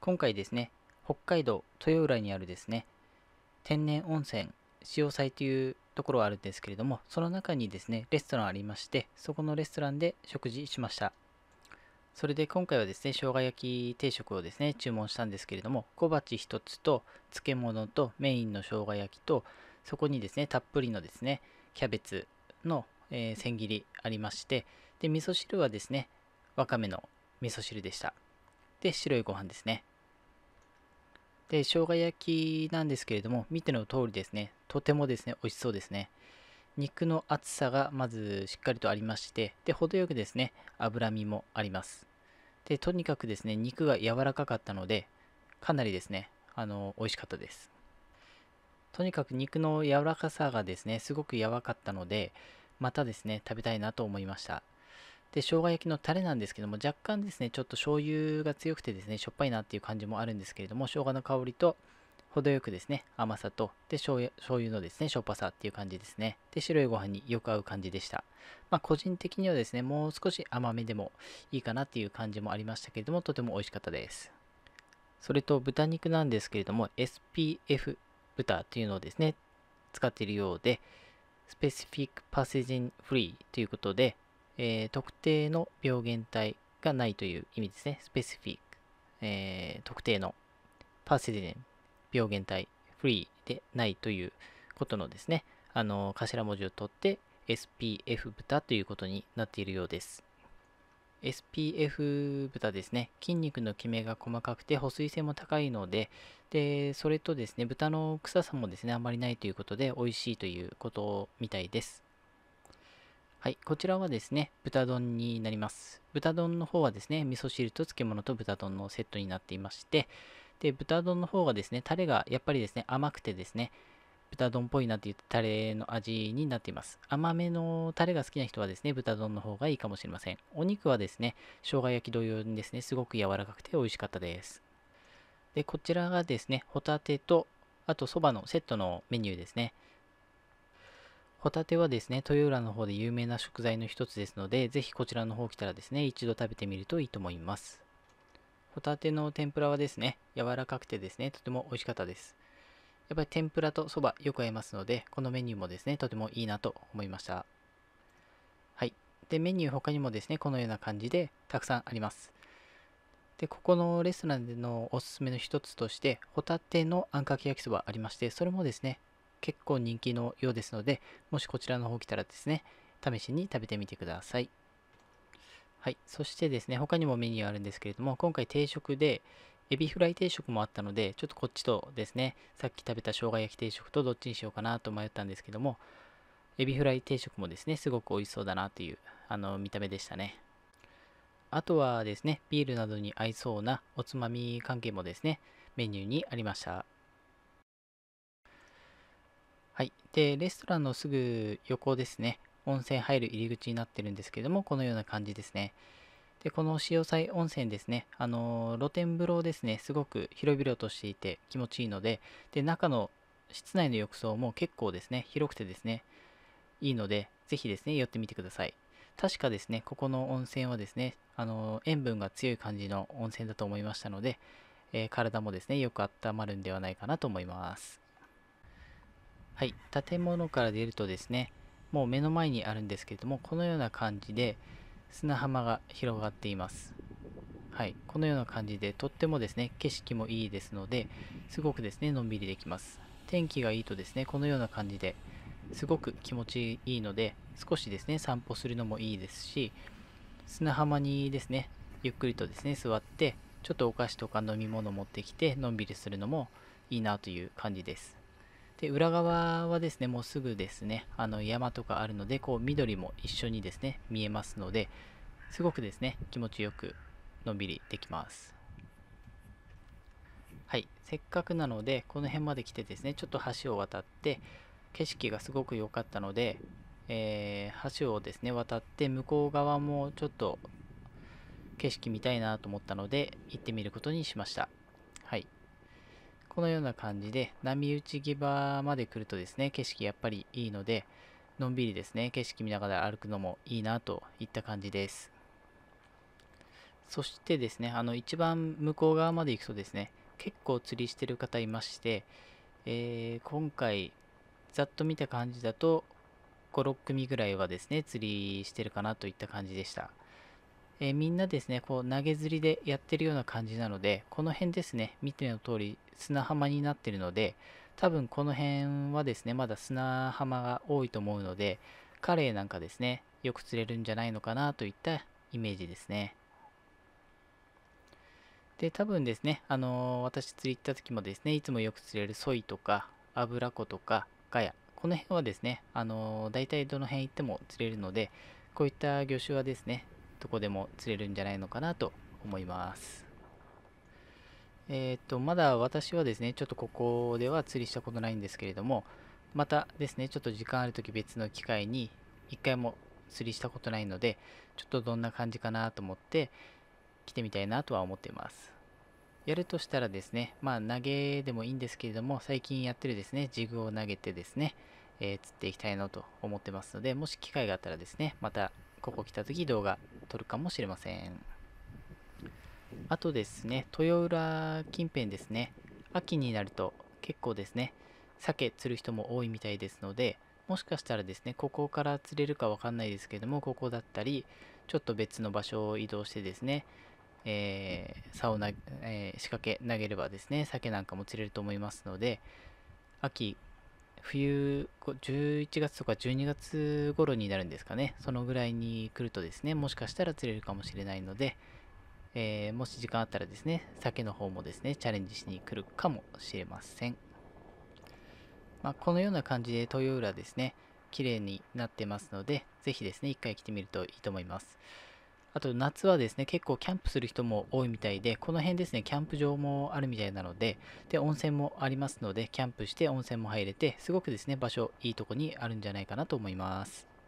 今回ですね、北海道豊浦にあるですね、天然温泉潮祭というところがあるんですけれども、その中にですね、レストランありまして、そこのレストランで食事しました。それで今回はですね、生姜焼き定食をですね、注文したんですけれども、小鉢1つと漬物とメインの生姜焼きと、そこにですね、たっぷりのですね、キャベツの、えー、千切りありまして、で、味噌汁はですね、わかめの味噌汁でした。で、白いご飯ですね。で、生姜焼きなんですけれども、見ての通りですね、とてもですね、美味しそうですね。肉の厚さがまずしっかりとありまして、で、程よくですね、脂身もあります。で、とにかくですね、肉が柔らかかったので、かなりですね、あの、美味しかったです。とにかく肉の柔らかさがですね、すごく柔らかったので、またですね、食べたいなと思いました。で、生姜焼きのタレなんですけども、若干ですね、ちょっと醤油が強くてですね、しょっぱいなっていう感じもあるんですけれども、生姜の香りと、程よくですね、甘さと、で、醤油醤油のですね、しょっぱさっていう感じですね。で、白いご飯によく合う感じでした。まあ、個人的にはですね、もう少し甘めでもいいかなっていう感じもありましたけれども、とても美味しかったです。それと、豚肉なんですけれども、SPF 豚っていうのをですね、使っているようで、スペシフィックパセジンフリーということで、えー、特定の病原体がないという意味ですね。スペシフィック、えー、特定のパーセジン病原体フリーでないということのですね、あの、頭文字を取って SPF 豚ということになっているようです。SPF 豚ですね、筋肉のきめが細かくて保水性も高いので、で、それとですね、豚の臭さもですね、あまりないということで美味しいということみたいです。はい、こちらはですね、豚丼になります。豚丼の方はですね、味噌汁と漬物と豚丼のセットになっていまして、で、豚丼の方がですね、タレがやっぱりですね、甘くてですね、豚丼っぽいなっていうタレの味になっています。甘めのタレが好きな人はですね、豚丼の方がいいかもしれません。お肉はですね、生姜焼き同様にですね、すごく柔らかくて美味しかったです。で、こちらがですね、ホタテと、あとそばのセットのメニューですね。ホタテはですね、豊浦の方で有名な食材の一つですので、ぜひこちらの方来たらですね、一度食べてみるといいと思います。ホタテの天ぷらはですね、柔らかくてですね、とても美味しかったです。やっぱり天ぷらとそばよく合いますので、このメニューもですね、とてもいいなと思いました。はい。で、メニュー他にもですね、このような感じでたくさんあります。で、ここのレストランでのおすすめの一つとして、ホタテのあんかけ焼きそばありまして、それもですね、結構人気のようですので、もしこちらの方来たらですね、試しに食べてみてください。はい。そしてですね、他にもメニューあるんですけれども、今回定食で、エビフライ定食もあったので、ちょっとこっちとですね、さっき食べた生姜焼き定食とどっちにしようかなと迷ったんですけども、エビフライ定食もですね、すごく美味しそうだなという、あの、見た目でしたね。あとはですね、ビールなどに合いそうなおつまみ関係もですね、メニューにありました。はい。で、レストランのすぐ横ですね、温泉入る入り口になってるんですけども、このような感じですね。で、この潮騒温泉ですね、あの露天風呂ですね、すごく広々としていて気持ちいいので、で、中の室内の浴槽も結構ですね、広くてですね、いいので、ぜひですね、寄ってみてください。確かですね、ここの温泉はですね、あの塩分が強い感じの温泉だと思いましたので、えー、体もですね、よく温まるんではないかなと思います。はい、建物から出るとですね、もう目の前にあるんですけれども、このような感じで砂浜が広がっています。はい、このような感じでとってもですね、景色もいいですので、すごくですね、のんびりできます。天気がいいとですね、このような感じですごく気持ちいいので、少しですね、散歩するのもいいですし、砂浜にですね、ゆっくりとですね、座って、ちょっとお菓子とか飲み物持ってきて、のんびりするのもいいなという感じです。で、裏側はですね、もうすぐですね、あの山とかあるので、こう緑も一緒にですね、見えますので、すごくですね、気持ちよくのんびりできます。はい、せっかくなので、この辺まで来てですね、ちょっと橋を渡って、景色がすごく良かったので、えー、橋をですね、渡って向こう側もちょっと景色見たいなと思ったので、行ってみることにしました。はいこのような感じで波打ち際まで来るとですね、景色やっぱりいいので、のんびりですね、景色見ながら歩くのもいいなといった感じです。そしてですね、あの一番向こう側まで行くとですね、結構釣りしてる方いまして、えー、今回ざっと見た感じだと5、6組ぐらいはですね、釣りしてるかなといった感じでした。えー、みんなですね、こう投げ釣りでやってるような感じなので、この辺ですね、見ての通り砂浜になってるので、多分この辺はですね、まだ砂浜が多いと思うので、カレイなんかですね、よく釣れるんじゃないのかなといったイメージですね。で、多分ですね、あのー、私釣り行った時もですね、いつもよく釣れるソイとか、アブラコとか、ガヤ、この辺はですね、あのー、大体どの辺行っても釣れるので、こういった魚種はですね、どこでも釣れるんじゃないのかなと思います。えっ、と、まだ私はですね、ちょっとここでは釣りしたことないんですけれども、またですね、ちょっと時間あるとき別の機会に、一回も釣りしたことないので、ちょっとどんな感じかなと思って、来てみたいなとは思っています。やるとしたらですね、まあ投げでもいいんですけれども、最近やってるですね、ジグを投げてですね、えー、釣っていきたいなと思ってますので、もし機会があったらですね、またここ来た時動画撮るかもしれません。あとですね、豊浦近辺ですね、秋になると結構ですね、鮭釣る人も多いみたいですので、もしかしたらですね、ここから釣れるかわかんないですけども、ここだったり、ちょっと別の場所を移動してですね、えー、竿な、えー、仕掛け投げればですね、鮭なんかも釣れると思いますので、秋、冬、11月とか12月頃になるんですかね、そのぐらいに来るとですね、もしかしたら釣れるかもしれないので、えー、もし時間あったらですね、鮭の方もですね、チャレンジしに来るかもしれません。まあ、このような感じで豊浦ですね、綺麗になってますので、ぜひですね、一回来てみるといいと思います。あと夏はですね、結構キャンプする人も多いみたいで、この辺ですね、キャンプ場もあるみたいなので、で、温泉もありますので、キャンプして温泉も入れて、すごくですね、場所いいとこにあるんじゃないかなと思います。